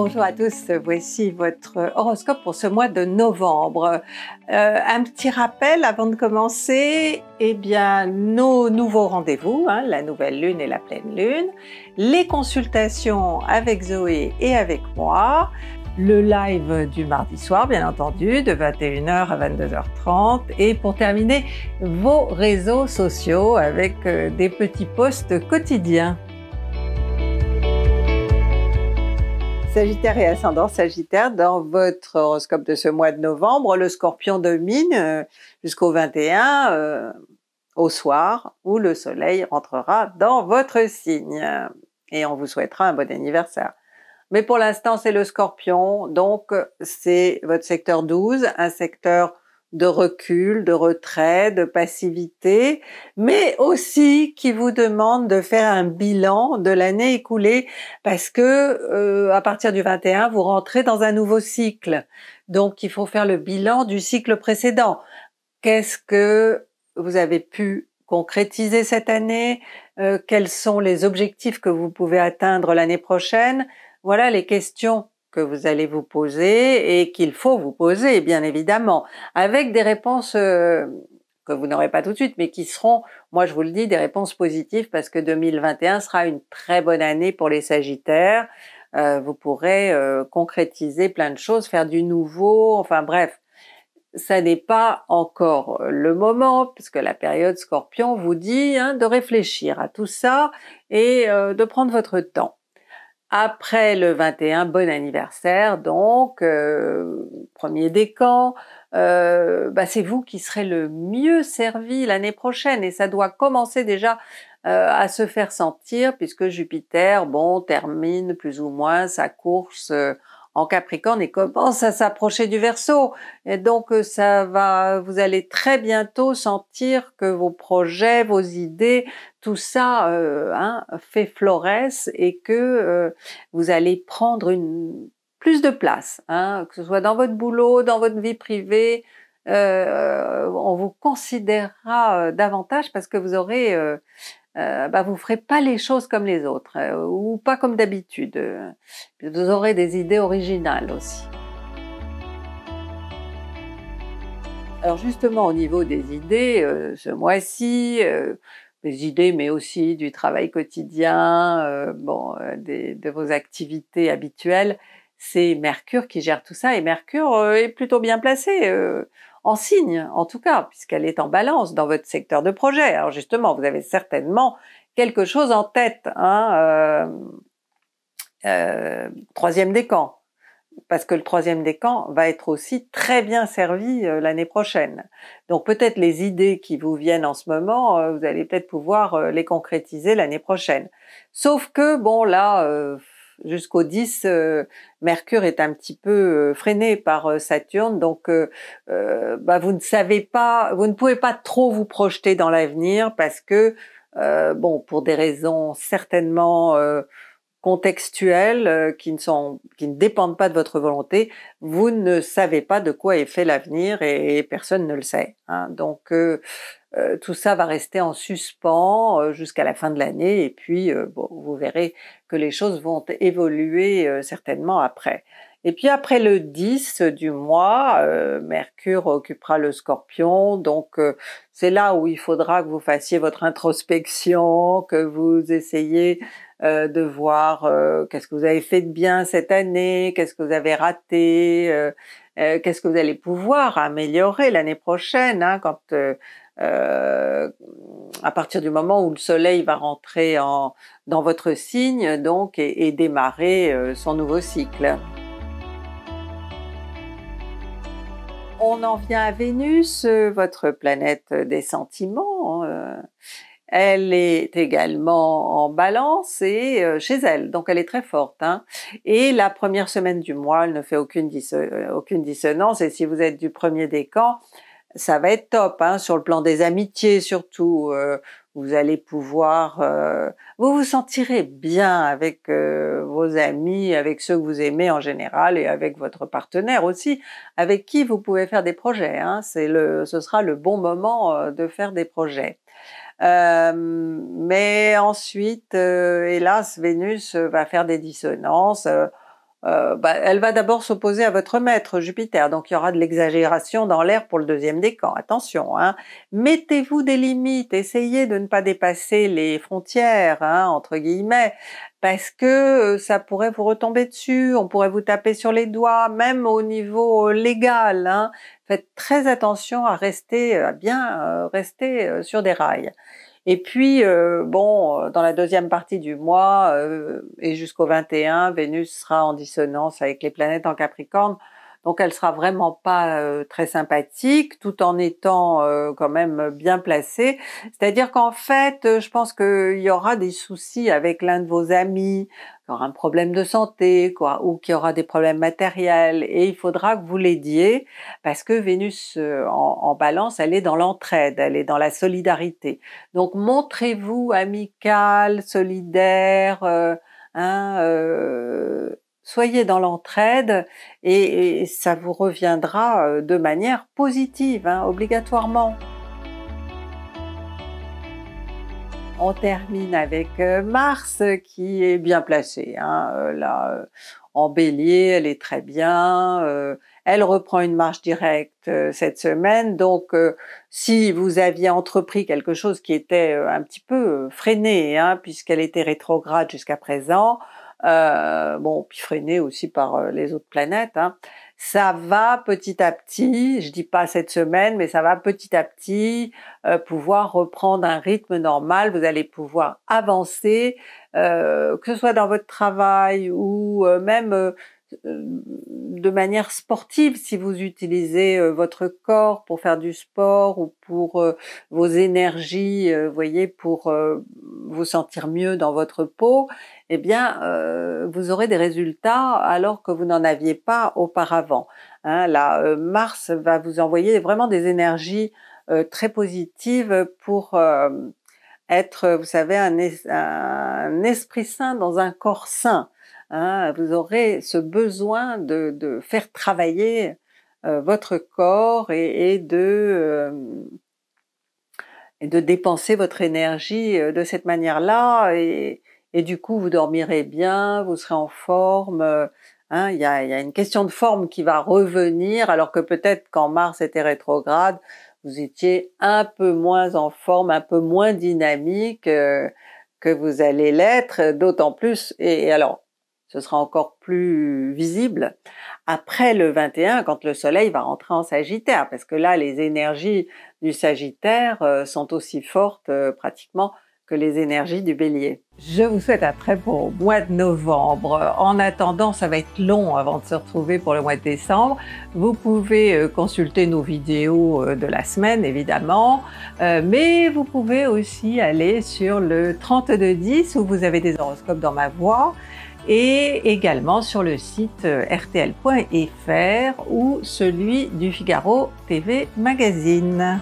Bonjour à tous, voici votre horoscope pour ce mois de novembre. Euh, un petit rappel avant de commencer, eh bien nos nouveaux rendez-vous, hein, la nouvelle lune et la pleine lune, les consultations avec Zoé et avec moi, le live du mardi soir, bien entendu, de 21h à 22h30. Et pour terminer, vos réseaux sociaux avec euh, des petits posts quotidiens. Sagittaire et ascendant Sagittaire, dans votre horoscope de ce mois de novembre, le scorpion domine euh, jusqu'au 21 euh, au soir où le soleil rentrera dans votre signe. Et on vous souhaitera un bon anniversaire. Mais pour l'instant, c'est le scorpion, donc c'est votre secteur 12, un secteur de recul, de retrait, de passivité, mais aussi qui vous demande de faire un bilan de l'année écoulée parce que euh, à partir du 21, vous rentrez dans un nouveau cycle. Donc il faut faire le bilan du cycle précédent. Qu'est-ce que vous avez pu concrétiser cette année? Euh, Quels sont les objectifs que vous pouvez atteindre l'année prochaine? Voilà les questions que vous allez vous poser et qu'il faut vous poser, bien évidemment, avec des réponses euh, que vous n'aurez pas tout de suite, mais qui seront, moi je vous le dis, des réponses positives parce que 2021 sera une très bonne année pour les Sagittaires. Euh, vous pourrez euh, concrétiser plein de choses, faire du nouveau, enfin bref. Ça n'est pas encore le moment, puisque la période Scorpion vous dit hein, de réfléchir à tout ça et de prendre votre temps après le 21, bon anniversaire, donc euh, premier décan, euh, bah c'est vous qui serez le mieux servi l'année prochaine et ça doit commencer déjà euh, à se faire sentir puisque Jupiter, bon, termine plus ou moins sa course euh, en Capricorne et commence à s'approcher du Verseau. Et donc euh, ça va, vous allez très bientôt sentir que vos projets, vos idées, tout ça euh, hein, fait florès et que euh, vous allez prendre une plus de place, hein, que ce soit dans votre boulot, dans votre vie privée. on vous considérera davantage parce que vous aurez euh, bah, vous ferez pas les choses comme les autres euh, ou pas comme d'habitude. Vous aurez des idées originales aussi. Alors justement au niveau des idées, euh, ce mois-ci, des idées mais aussi du travail quotidien, bon, de vos activités habituelles, c'est Mercure qui gère tout ça et Mercure est plutôt bien placé en signe, en tout cas, puisqu'elle est en balance dans votre secteur de projet. Alors justement, vous avez certainement quelque chose en tête, hein, euh, euh, troisième décan, parce que le troisième décan va être aussi très bien servi euh, l'année prochaine. Donc peut-être les idées qui vous viennent en ce moment, vous allez peut-être pouvoir les concrétiser l'année prochaine. Sauf que bon là jusqu'au 10, euh, Mercure est un petit peu euh, freiné par euh, Saturne, donc bah, vous ne savez pas, vous ne pouvez pas trop vous projeter dans l'avenir parce que bon, pour des raisons certainement contextuelles qui ne sont, qui ne dépendent pas de votre volonté, vous ne savez pas de quoi est fait l'avenir et, personne ne le sait. Hein. Donc tout ça va rester en suspens jusqu'à la fin de l'année et puis bon, vous verrez que les choses vont évoluer certainement après. Et puis après le 10 du mois, Mercure occupera le scorpion, donc c'est là où il faudra que vous fassiez votre introspection, que vous essayiez de voir qu'est-ce que vous avez fait de bien cette année, qu'est-ce que vous avez raté, qu'est-ce que vous allez pouvoir améliorer l'année prochaine, hein, quand euh, à partir du moment où le Soleil va rentrer en, dans votre signe, donc, et, démarrer euh, son nouveau cycle. On en vient à Vénus, votre planète des sentiments. Euh, elle est également en balance et chez elle, donc elle est très forte. Hein. Et la première semaine du mois, elle ne fait aucune, aucune dissonance. Et si vous êtes du premier décan, ça va être top hein, sur le plan des amitiés surtout. Euh, vous allez pouvoir, euh, vous vous sentirez bien avec euh, vos amis, avec ceux que vous aimez en général et avec votre partenaire aussi, avec qui vous pouvez faire des projets. Hein. C'est le, ce sera le bon moment de faire des projets. mais ensuite, hélas, Vénus va faire des dissonances euh, bah, elle va d'abord s'opposer à votre maître Jupiter, donc il y aura de l'exagération dans l'air pour le deuxième décan. Attention, hein. mettez-vous des limites, essayez de ne pas dépasser les frontières hein, entre guillemets, parce que euh, ça pourrait vous retomber dessus, on pourrait vous taper sur les doigts, même au niveau légal. Hein. Faites très attention à rester, à bien rester sur des rails. Et puis, euh, bon, euh, dans la deuxième partie du mois euh, et jusqu'au 21, Vénus sera en dissonance avec les planètes en Capricorne. Donc elle sera vraiment pas euh, très sympathique, tout en étant euh, quand même bien placée. C'est-à-dire qu'en fait, euh, je pense qu'il y aura des soucis avec l'un de vos amis, qui aura un problème de santé, quoi, ou qui aura des problèmes matériels, et il faudra que vous l'aidiez, parce que Vénus en, en, Balance, elle est dans l'entraide, elle est dans la solidarité. Donc montrez-vous amical, solidaire. Hein, euh, soyez dans l'entraide et, ça vous reviendra euh, de manière positive, hein, obligatoirement. On termine avec euh, Mars qui est bien placée. Hein, euh, là, en bélier, elle est très bien. elle reprend une marche directe cette semaine. Donc, si vous aviez entrepris quelque chose qui était un petit peu freiné, hein, puisqu'elle était rétrograde jusqu'à présent, euh, bon, puis freiné aussi par euh, les autres planètes. Hein. Ça va petit à petit, je dis pas cette semaine, mais ça va petit à petit euh, pouvoir reprendre un rythme normal. Vous allez pouvoir avancer, euh, que ce soit dans votre travail ou même de manière sportive si vous utilisez votre corps pour faire du sport ou pour vos énergies, voyez, pour vous sentir mieux dans votre peau, eh bien, euh, vous aurez des résultats alors que vous n'en aviez pas auparavant. Hein, euh, Mars va vous envoyer vraiment des énergies euh, très positives pour être, vous savez, un, un, esprit sain dans un corps sain. Hein, vous aurez ce besoin de, de faire travailler votre corps et, et de et de dépenser votre énergie de cette manière-là et, et du coup vous dormirez bien, vous serez en forme. Euh, hein, il y, a, y, a, une question de forme qui va revenir, alors que peut-être quand Mars était rétrograde, vous étiez un peu moins en forme, un peu moins dynamique euh, que vous allez l'être, d'autant plus. Et, alors, ce sera encore plus visible après le 21, quand le Soleil va rentrer en Sagittaire, parce que là, les énergies du Sagittaire euh, sont aussi fortes pratiquement que les énergies du bélier. Je vous souhaite un très beau mois de novembre. En attendant, ça va être long avant de se retrouver pour le mois de décembre. Vous pouvez euh, consulter nos vidéos euh, de la semaine, évidemment, euh, mais vous pouvez aussi aller sur le 3210 où vous avez des horoscopes dans ma voix et également sur le site rtl.fr ou celui du Figaro TV Magazine.